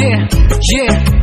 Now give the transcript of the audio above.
yeah, yeah.